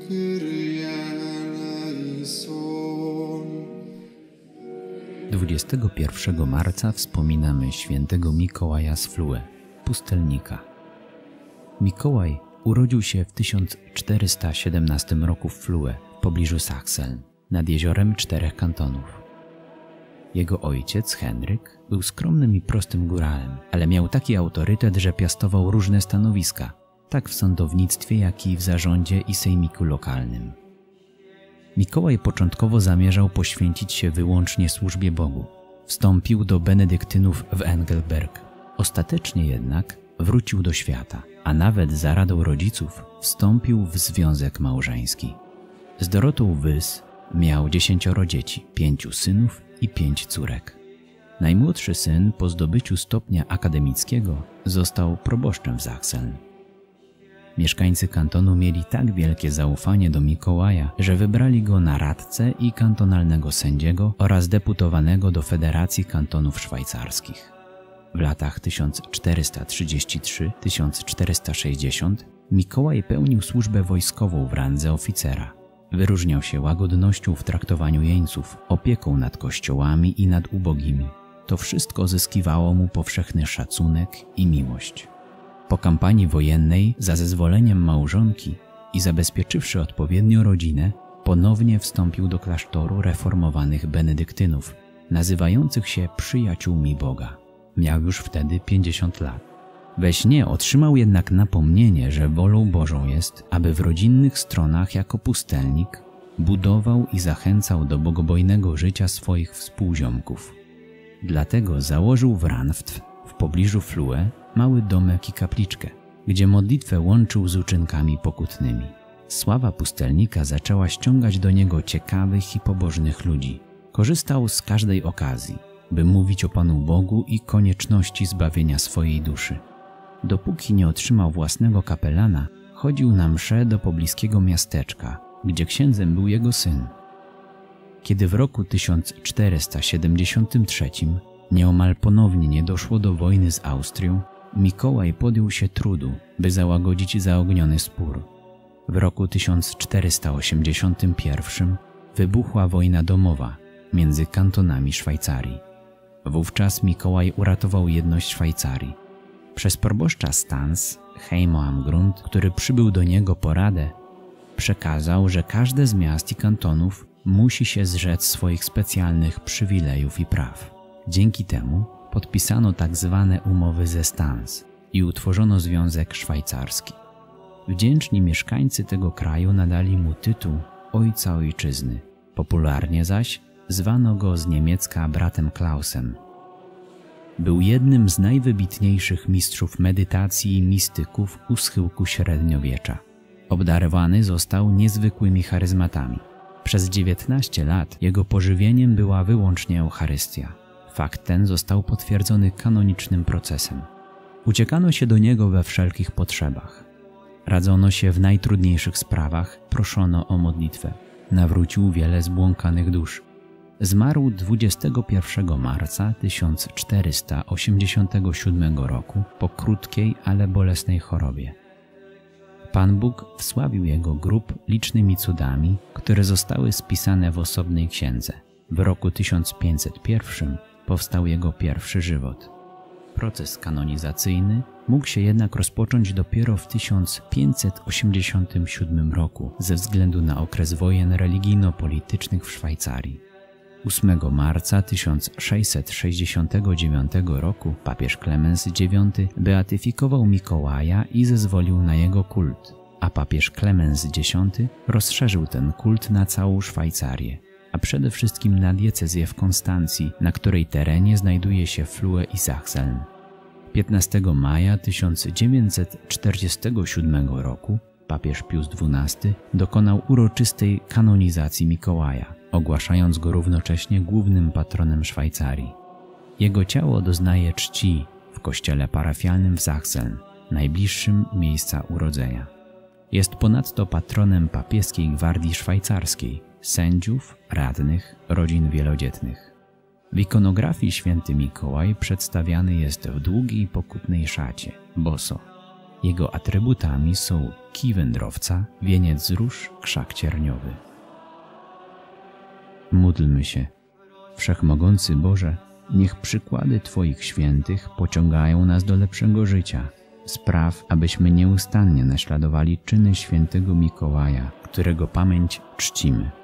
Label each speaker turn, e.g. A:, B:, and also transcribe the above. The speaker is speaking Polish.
A: Kyrie eleison.
B: 21 marca wspominamy świętego Mikołaja z Flue, pustelnika. Mikołaj urodził się w 1417 roku w Flue, w pobliżu Sachsen, nad jeziorem czterech kantonów. Jego ojciec, Henryk, był skromnym i prostym góralem, ale miał taki autorytet, że piastował różne stanowiska, tak w sądownictwie, jak i w zarządzie i sejmiku lokalnym. Mikołaj początkowo zamierzał poświęcić się wyłącznie służbie Bogu. Wstąpił do benedyktynów w Engelberg. Ostatecznie jednak wrócił do świata, a nawet za radą rodziców wstąpił w związek małżeński. Z Dorotą Wys miał dziesięcioro dzieci, pięciu synów i pięć córek. Najmłodszy syn po zdobyciu stopnia akademickiego został proboszczem w Sachsen. Mieszkańcy kantonu mieli tak wielkie zaufanie do Mikołaja, że wybrali go na radcę i kantonalnego sędziego oraz deputowanego do Federacji Kantonów Szwajcarskich. W latach 1433-1460 Mikołaj pełnił służbę wojskową w randze oficera. Wyróżniał się łagodnością w traktowaniu jeńców, opieką nad kościołami i nad ubogimi. To wszystko zyskiwało mu powszechny szacunek i miłość. Po kampanii wojennej, za zezwoleniem małżonki i zabezpieczywszy odpowiednio rodzinę, ponownie wstąpił do klasztoru reformowanych benedyktynów, nazywających się przyjaciółmi Boga. Miał już wtedy 50 lat. We śnie otrzymał jednak napomnienie, że wolą Bożą jest, aby w rodzinnych stronach jako pustelnik budował i zachęcał do bogobojnego życia swoich współziomków. Dlatego założył w Ranft, w pobliżu Flue, mały domek i kapliczkę, gdzie modlitwę łączył z uczynkami pokutnymi. Sława pustelnika zaczęła ściągać do niego ciekawych i pobożnych ludzi. Korzystał z każdej okazji, by mówić o Panu Bogu i konieczności zbawienia swojej duszy. Dopóki nie otrzymał własnego kapelana, chodził na msze do pobliskiego miasteczka, gdzie księdzem był jego syn. Kiedy w roku 1473 nieomal ponownie nie doszło do wojny z Austrią, Mikołaj podjął się trudu, by załagodzić zaogniony spór. W roku 1481 wybuchła wojna domowa między kantonami Szwajcarii. Wówczas Mikołaj uratował jedność Szwajcarii. Przez proboszcza Stans, Heimo Amgrund, który przybył do niego po radę, przekazał, że każde z miast i kantonów musi się zrzec swoich specjalnych przywilejów i praw. Dzięki temu podpisano tak zwane umowy ze Stans i utworzono Związek Szwajcarski. Wdzięczni mieszkańcy tego kraju nadali mu tytuł Ojca Ojczyzny. Popularnie zaś zwano go z niemiecka bratem Klausem. Był jednym z najwybitniejszych mistrzów medytacji i mistyków u schyłku średniowiecza. Obdarowany został niezwykłymi charyzmatami. Przez 19 lat jego pożywieniem była wyłącznie Eucharystia. Fakt ten został potwierdzony kanonicznym procesem. Uciekano się do niego we wszelkich potrzebach. Radzono się w najtrudniejszych sprawach, proszono o modlitwę. Nawrócił wiele zbłąkanych dusz. Zmarł 21 marca 1487 roku po krótkiej, ale bolesnej chorobie. Pan Bóg wsławił jego grób licznymi cudami, które zostały spisane w osobnej księdze. W roku 1501 powstał jego pierwszy żywot. Proces kanonizacyjny mógł się jednak rozpocząć dopiero w 1587 roku ze względu na okres wojen religijno-politycznych w Szwajcarii. 8 marca 1669 roku papież Klemens IX beatyfikował Mikołaja i zezwolił na jego kult, a papież Klemens X rozszerzył ten kult na całą Szwajcarię, a przede wszystkim na diecezję w Konstancji, na której terenie znajduje się Flue i Sachsen. 15 maja 1947 roku papież Pius XII dokonał uroczystej kanonizacji Mikołaja, ogłaszając go równocześnie głównym patronem Szwajcarii. Jego ciało doznaje czci w kościele parafialnym w Sachsen, najbliższym miejsca urodzenia. Jest ponadto patronem papieskiej gwardii szwajcarskiej, sędziów, radnych, rodzin wielodzietnych. W ikonografii święty Mikołaj przedstawiany jest w długiej pokutnej szacie, boso. Jego atrybutami są kij wędrowca, wieniec róż, krzak cierniowy. Módlmy się. Wszechmogący Boże, niech przykłady Twoich świętych pociągają nas do lepszego życia. Spraw, abyśmy nieustannie naśladowali czyny świętego Mikołaja, którego pamięć czcimy.